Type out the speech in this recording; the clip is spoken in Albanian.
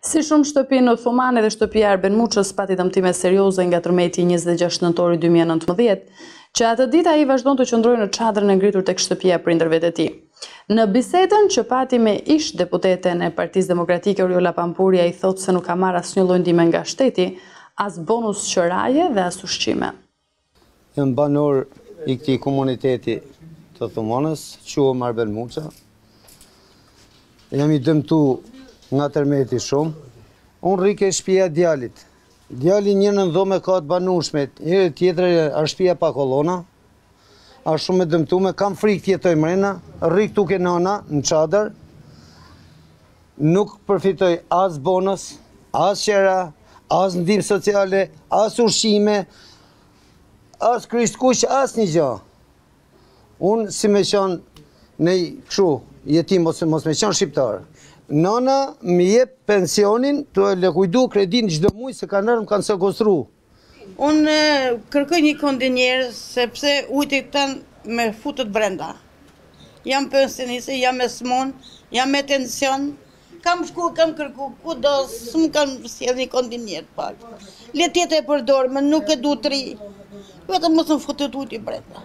Si shumë shtëpi në Thumanë edhe shtëpia e Arben Muçës pati dëmtime serioze nga tërmeti i 26 nëntorit 2019, që atë ditë ai vazhdon të qëndrojë në çadrën e ngritur tek shtëpia e prindërve të tij. Në bisedën që pati me ish deputeten e Partisë Demokratike Oriola Pampuri ai thotë se nuk ka marrë asnjë lloj ndihme nga shteti, as bonus qëraje dhe as ushqime. Jam banor i këtij komuniteti të Thumanës, quhem Arben Muça. Jam i dëmtu nga tërmeti shumë. Unë rri ke shpia e djalit. Djali një nëndhome ka të banushme, e tjetër, asht shpia pa kolona, asht shumë e dëmtume, kam frikë të jetoj mrena, rri këtu ke nana, në çadër, Nuk përfitoj as bonus, as qera, as ndihmë sociale, as ushqime, as Kryq të Kuq, as një gja. Unë si me qenë ne kshu, jetim, mos, mos me qenë shqiptar. Nana më jep pensionin, tu e likujdu kredin çdo muj se kanë ardhë më kanë sekuestru. Unë kërkoj një kontinier sepse ujti tan më futet brenda. Jam pensioniste, jam e smun, jam me tension. Kam shku, kam kërku, kudo, s'më kanë sjell një kontinier të pak. Le të jetë e përdorme, nuk e du të ri. Vetëm mos më futet ujti brenda.